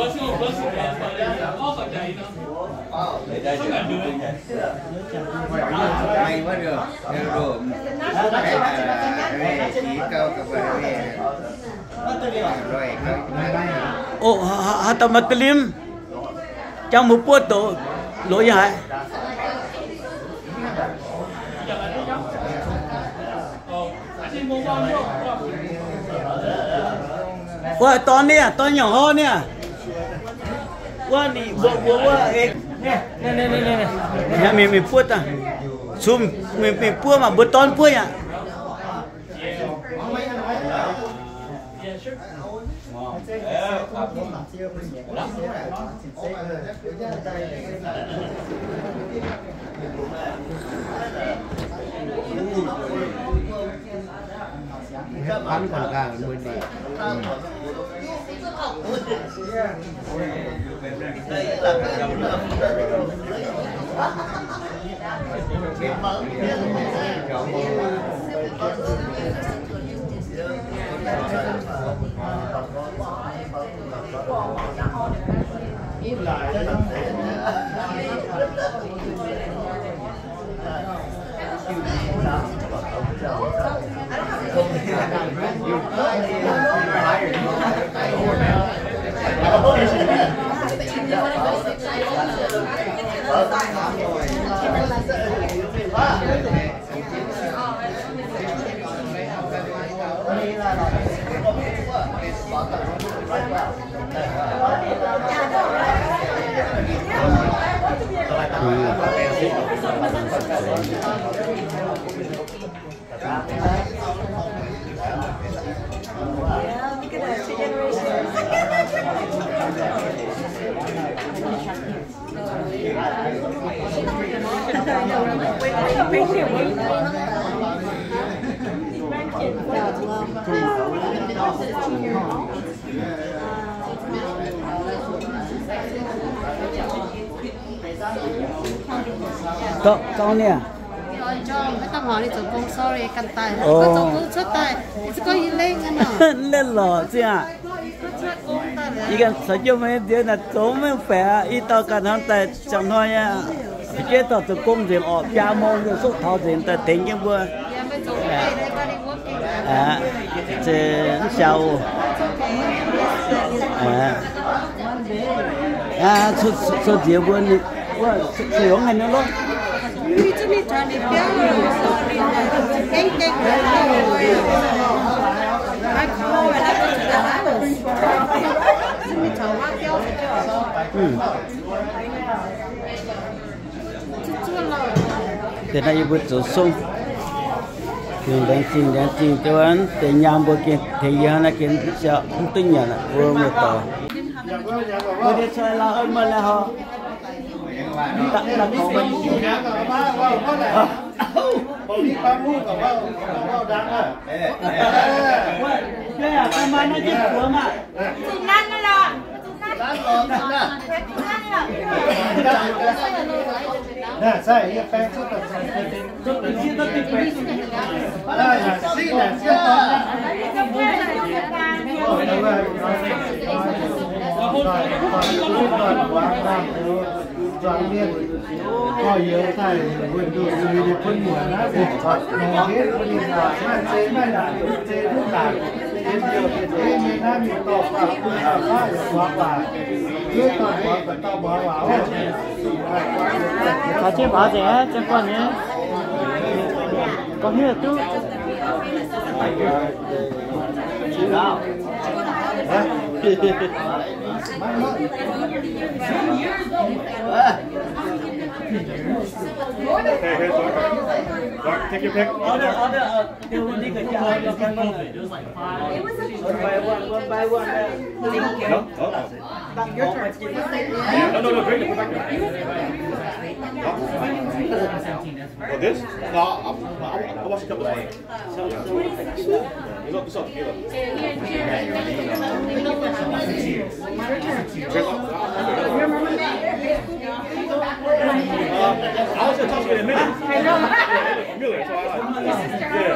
bless you, bless you, man. Off Ô, hả tao mất tim. Trong một bữa tổ lỗi hả? Ủa, to nè, to nhỏ hơn nè. ตอนอย่านี่ว่านี่บอกว่าเอกเนี่ยเนี่ยเนี่ยเนี่ยเนี่ยมีมีพูดอะซุ่มมีมีพูดมาบนตอนพูดอะพันคนกลางมือดี có con nè cho mấy tao hỏi đi chồng công sorry outside. um, Cậu, có nè à? lên lò chứ à? Ý cái sợ chưa mấy đứa là tố mấy phải ít tao cần hơn tại chẳng thôi nha. Cái tao từ công việc ở cha môn rồi số thao diện tại tiền cái vừa 啊，这下午，啊，啊，出出电棍你，我，少人了咯。的，干，嗯。这这个老。等他一会煮。kinh đang kinh đang kinh cho anh. Thì nhám bộ kinh thì giờ nó kinh sợ không tin nhận vô một tờ người đi chơi là hơn mà là họ. Tặng tặng của mình đây là cái mà nó chết của mà. Chúng năn nó là Nè, sai, ia pe, tot tot tot tot tot tot tot tot tot đây là xí là xí to rồi đúng rồi rồi rồi rồi quá tam chọn miên coi yếu tài vườn đồ người đi phân mùa nó để chọn nó hết mình là mai chế mai là chế lúc nào chế nhiều thì chế mình đã bị tọt vào cũng là quá là quá và cứ tọt vào và tao bỏ vào quá chế bỏ rẻ cho con nhé có nghĩa là tôi Hey, hey, Doc. Doc, take your pick. Order, order. Uh, there will be a child. It was like five. It was a one by one, one by one. Uh, no, no. Doc, your turn. No, no, no. Bring it back. Oh, this? No, I'll, I'll, I'll wash a couple of You look, this up, you look. Check Um, I was gonna talk to you in a minute. I know. Miller, so I like. Yeah.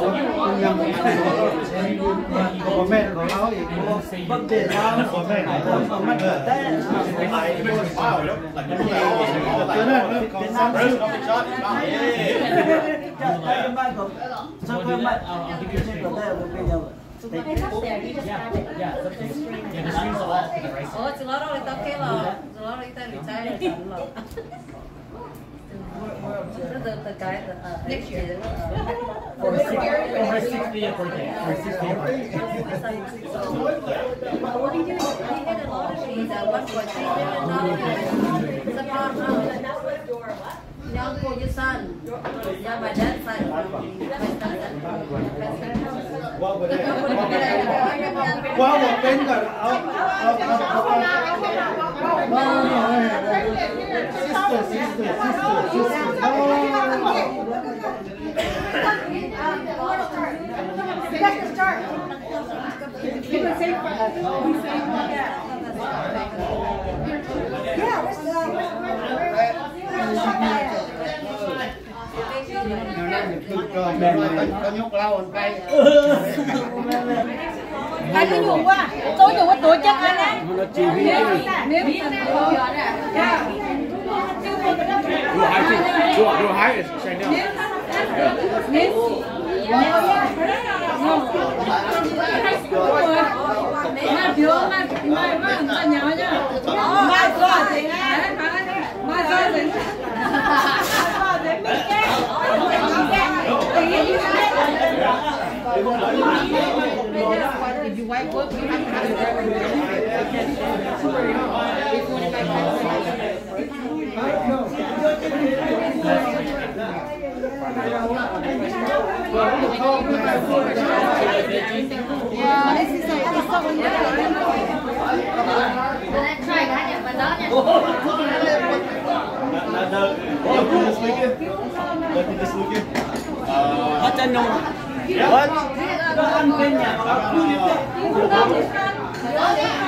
สบ của mẹ của nó thì có vấn nó, sao của mẹ nó không mất nó, thế cho nên Việt Nam chứ sao quên mất Yeah, the screen's a lot for the race. Oh, it's a lot of Italian. It's a lot of Italian. The the guy the next year. For his 60th birthday. For his 60th birthday. What he did, he had a lot of fees at one point three million dollars. It's a farm house. Young for your son. Yeah, my dad's son. My son's son. qua một bên rồi ông ông ông sister sister sister sister có nhúc lâu anh cây Cái cái nhủ quá, tối nhủ quá tổ chức anh á. nếu nhá. Mà có gì á? Mà có gì? Mà có gì mình cái. If you wipe up, you have to Yeah, this is like this someone Try cái này mà What? What? What?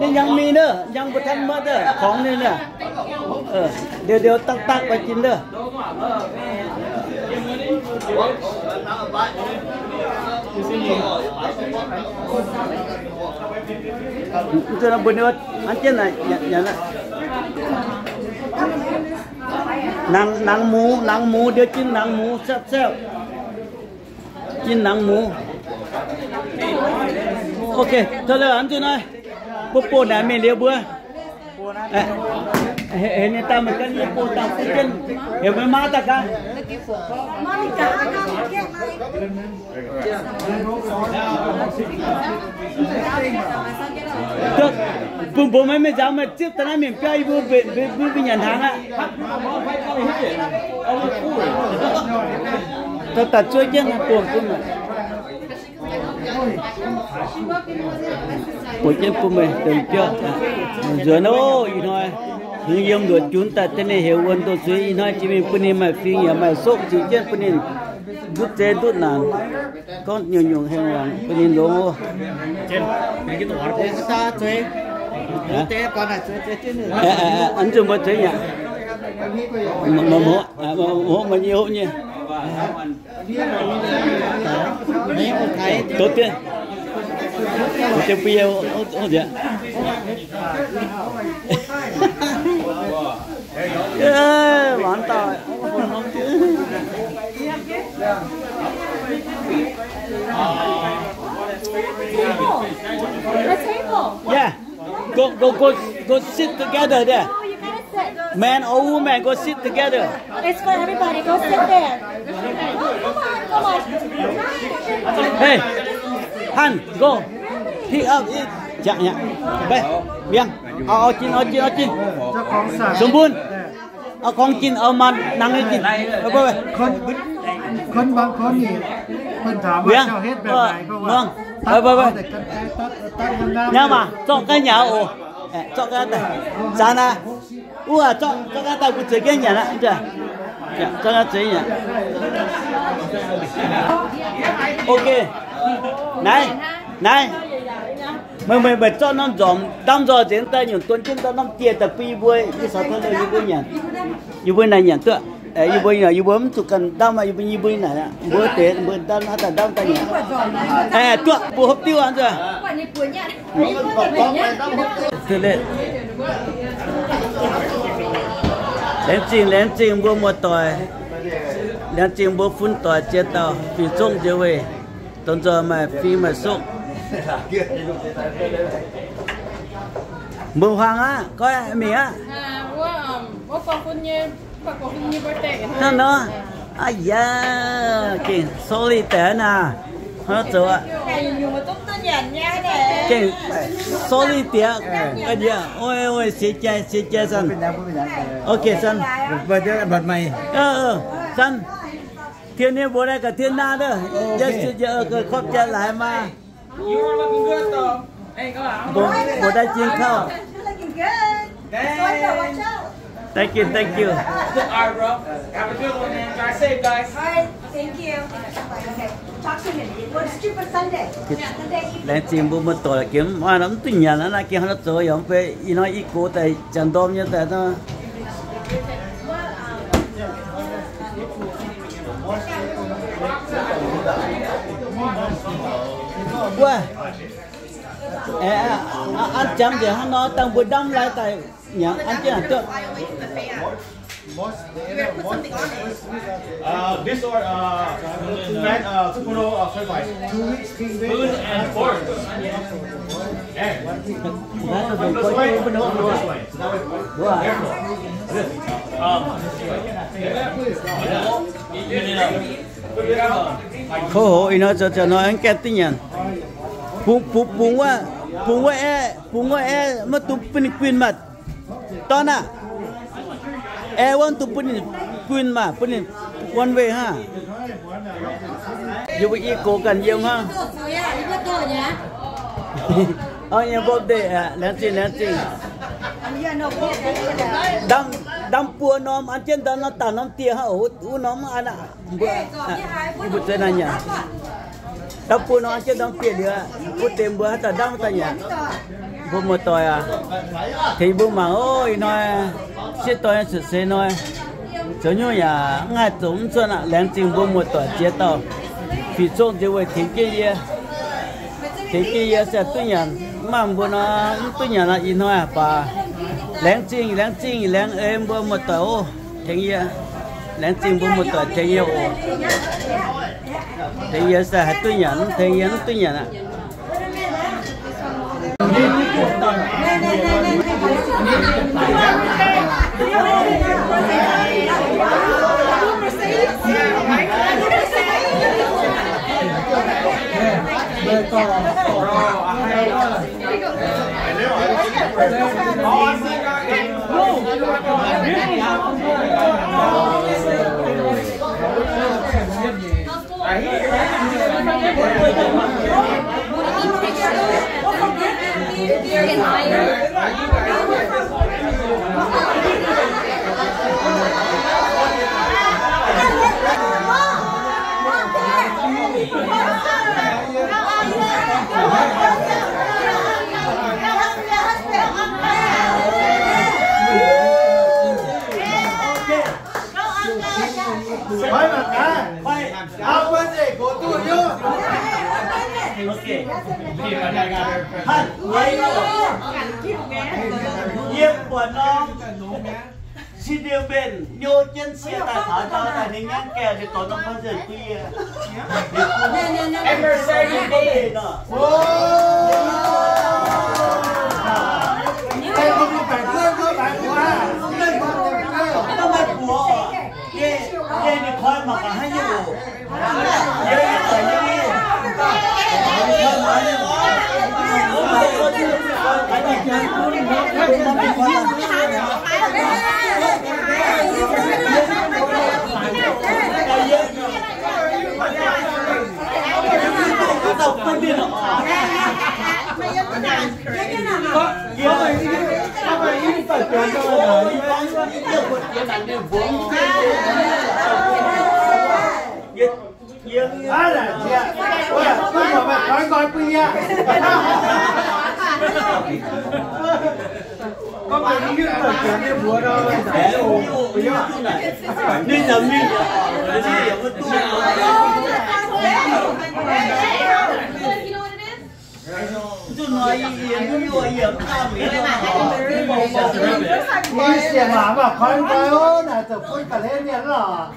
nênยังมีเด้อยังบ่ทันหมดเด้อของนี่เนี่ยเออเดี๋ยวเดี๋ยวตักตักไปกินเด้อ Itu nak buat macam mana? Ya, ya nak. Nang nang mu, nang mu dia cin nang mu sep sep. Cin nang mu. Okay, thôi là anh tu này. Bố bố này mình liều bữa. Eh, eh, ini tahu makan ni pun tahu mungkin. Ya memang popo na me leo bua he ne ta mới ye po ta chicken he me mata ka má ta ka तो bùm bùm mấy mấy giáo mà tiếp tao nói mình phải vô về về về về nhận hàng á. Tao tao chơi chứ là buồn cũng mà của chế của mình từng chưa? À, Giữa nó gì thôi hướng dân được chúng ta tên này hiểu quân tôi suy nói chỉ mình quân mà phi nhà mà sốt chỉ chết quân nên rút chế rút nàng con nhiều nhiều hàng hoàng quân nên đó trên mấy cái tổ hợp ta chơi rút chế con này chơi chơi nữa. À, à, Anh chung có chơi nhỉ? Mà mà mà mà mà nhiều nhỉ? Tốt tiên Cho bây giờ ô ô gì ạ? Ê, bán uh, The table. Yeah. Go go go go sit together there. Oh, you gotta sit. Man or woman go sit together. It's for everybody. Go sit there. Come on, come on. Hey, Hand, go. Pick up it. Dạ, dạ. Bé, biang. Ờ, ờ, chín, ờ, chín, ờ, chín. Sông bún, Ờ, con chín, ờ, mặn, nắng ấy chín. Ờ, bé, bé. Con, con bằng con gì? Mình thả mà sao hết bề bài? Vâng. Ờ, bé, bé. Nhà mà, cho cái nhà ồ. Ờ, cho cái này. Dạ, nè. Ủa, cho cho cái này cũng chơi cái nhà nè, Dạ. Dạ, chọn cái chơi nhà. Ok. Này, này. Mình mình mình cho nó dòm, đâm rồi đến tay những tuần chúng ta nó tiền tập pi vui, như sao thôi như vui nhà. Như vui này nhà tựa. Ê, như vui nhà, như vui chụp cần đâm mà như vui như vui này nè. Bữa tết, bữa đâm nó ta đâm tay nhà. Ê, tựa, bữa hộp tiêu ăn rồi. Thế lên. Lên trình lên trình bố một tỏi Lên trình bố phun tỏi chế tàu. Vì trông chế về tuần giờ mà phi mà sụm mưa hoàng á coi à, mì á? À bố con phun như con phun như bà tệ nó nó ai da kì số đi tệ nè. Nó chưa kì số đi tệ cái gì ôi ôi xí chơi xí chơi sân ok sân bật mày. Ờ, ờ Thiên nhiên bố này cả thiên na nữa Just giờ cứ khóc chân lại mà You are Bố, bố đã chiến khâu Thank you, thank you. Thank you. Okay. Talk stupid Sunday? Sunday evening. Lên tìm bố mất tội kiếm, mà nó tin nhà nó là kiếm nó tội, ông phải, you know, ít cố tại chẳng đom như thế thôi. quá. Ăn à, à, chấm thì hắn nói tăng bữa đông lại tại dạ, nhận ăn chưa ăn chưa? most they most uh, this or uh, fat uh, tomorrow uh, Spoon and fork. And this way, hổ ý nó cho cho nó anh kẹt tin nhận bùng bùng bùng quá bùng quá e bùng quá e mà tụ pin quyền mà. To nè à. e one tụ pin quyền mà pin quan về ha. Dù bị cố cần nhiều ha. Tôi nhà bố để à lên lén lên trên đâm bùa nó ăn trên đó nó tia ha ủ ủ nó mà ăn à bữa à trên này nhá đâm bùa nó ăn trên đó tia được bữa tiền bữa ta đâm ta nhá bữa một tuổi à? Thì bữa mà ôi nói sẽ tuổi sẽ sẽ nói. Cho nhau ya ngay tổng cho nó lên trên bữa một tuổi chế tao vì trong cái vậy thì cái gì thì cái gì sẽ tôi nhận mà bữa nó tôi nhận là gì nói à lén chinh lén chinh, lén em bữa một tàu thế gì lén chinh bữa một tàu thế gì thế thế sao hết tôi nhận thế gì tôi nhận à Phải mà cả. Áo bên gì của tôi vô. Thật Quay rồi Nhiệm của nó. Xin điều bền Nhô chân xe tại thở cho Tại nên nhãn kè thì có nó bao giờ kia Em sẽ đi đi Wow. Nó phải có chứ phải là chân cũng không không. Có phải đi cho là bảo mẹ nói coi quy ạ. Có phải đi búa nhầm đi. Đi nhầm với tôi. Tôi nói gì nó vô hiểm ta mới đi xe mà mà coi coi ô là tập quy cả lên nhỉ là.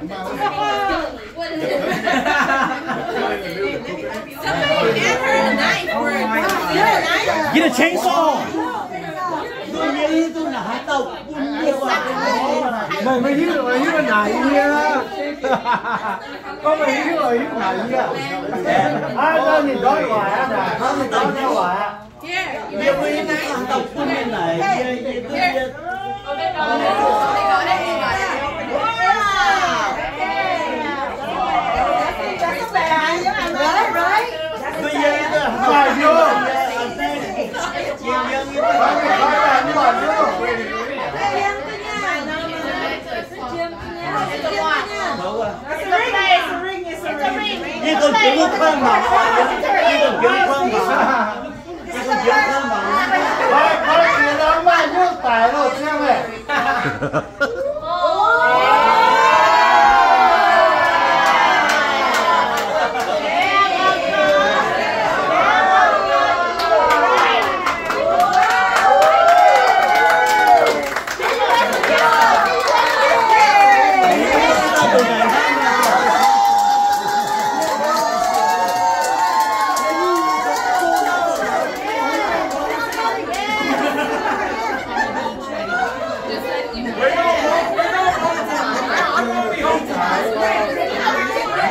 Get a chainsaw. Mày mới hiểu rồi hiểu này nha. Có mày hiểu rồi hiểu này nha. À, đó nhìn đói hoài á nè, nó nhìn đói hoài á. Nhiều khi nó hàng tàu cũng như này Như như tôi biết Tôi nhớ là Phải vô. Nhiều nhiều như Coi vậy mày coi là như vậy vô. Đúng rồi Như con kiếm khoan mà Như con kiếm khoan mà Như con kiếm khoan mà Coi coi kìa nó mà như tải rồi xem này.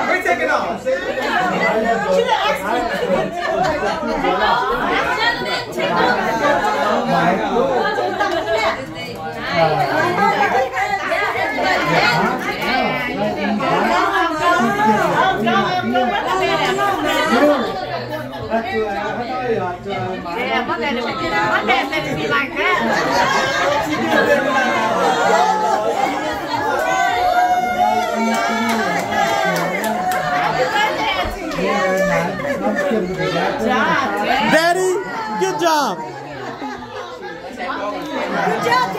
We're taking off. À, trời, nó nói là trời mà. Daddy, good job. Good job,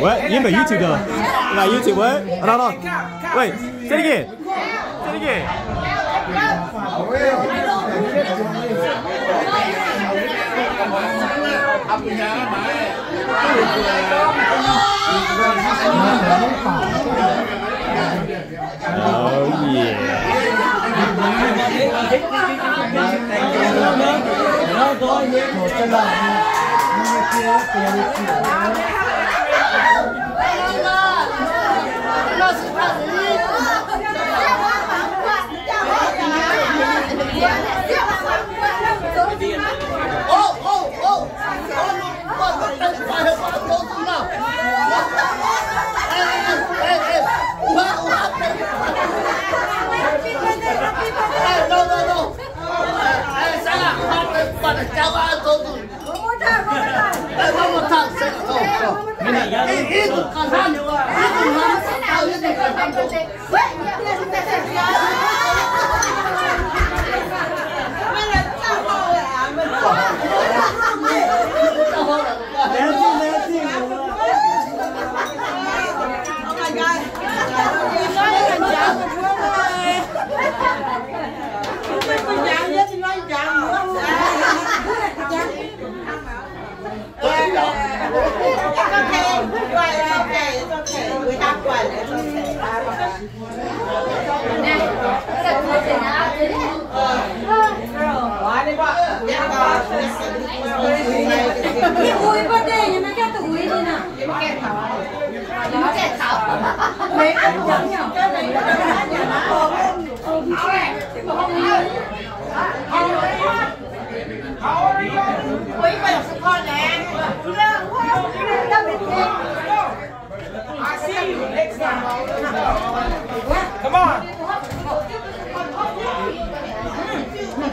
What? You have a YouTube though. Like YouTube what? No, no. Wait, say it again. Say it again. Oh yeah. 哦哦哦！快快快！快快走走！走走走！哎哎哎哎哎！快快快！快快快！快快走走！走走走！哎哎哎！啥呀？快点快点，加快走走！我这我这，来帮我站站。哎，你你你你你。Bỏ lỡ Cái ui bắt đây nhưng mà cái tụi ui đi nè. Cái thảo. Cái thảo. Mấy anh chẳng nhỏ cái này nó đang nhà nó. Ui bây giờ sẽ con nè. Come on. Con mà ở dưới quên.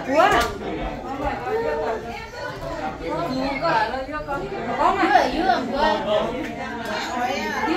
Nè nè. Nó rồi. Đắp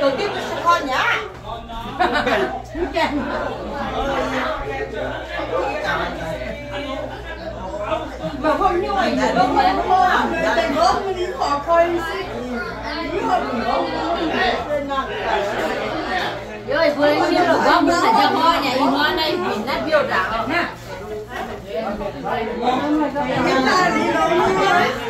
Tổ chức cho con nhá. Mà không như vậy là không phải không Tại không đi khó coi Rồi vừa lên siêu rồi gom là cho hoa nhà y hoa này mình đã biểu đạo ha. Cái đi nghe giờ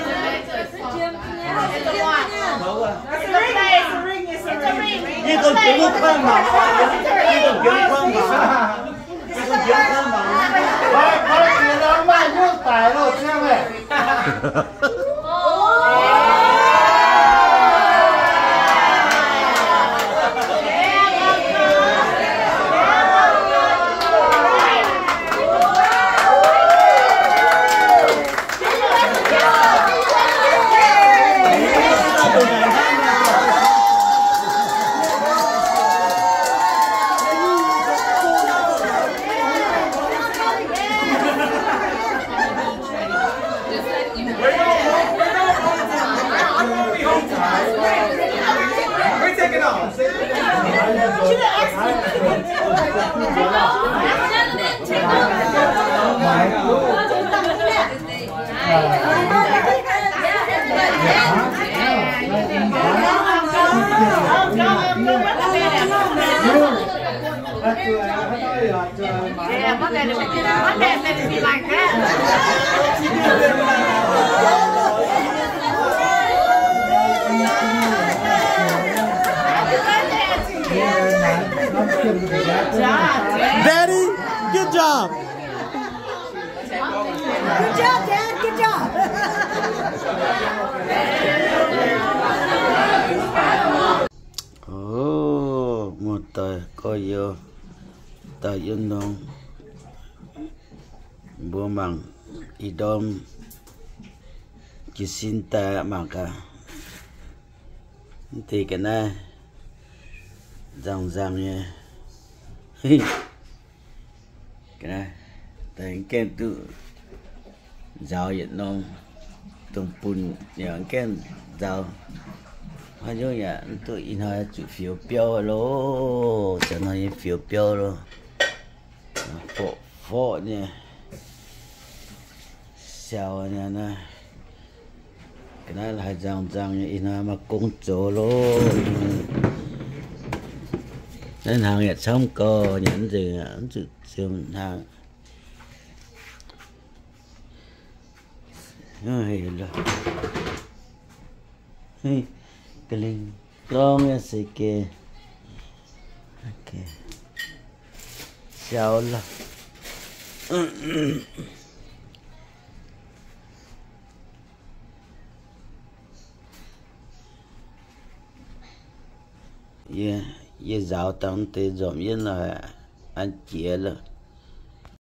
như con kiếm con mà như con kiếm con mà như con kiếm con mà thôi thôi thì nó mai nước tải rồi xem này We're Daddy, good job. Good job, Dad. Good job. Ồ, một tờ có vô tờ yên nông bố măng y đom chỉ xin ta mà cả thì cái này dòng dòng nha. Cái này tại kem tự giáo Việt Nam tung bùn những kem giáo hoa như nhà tôi in hoa chữ phiếu biểu lô. Cho nó in phiếu biểu lô phổ phổ nha. Sao nha nè cái này là dòng dòng in hoa mà cũng chỗ lô nên hàng nhật xong có những gì những chữ siêu hàng Ay, la. Ay, galing. Long así que. Okay. Chao la. Yeah, yeah, giáo tăng tế dòng yên là anh chia là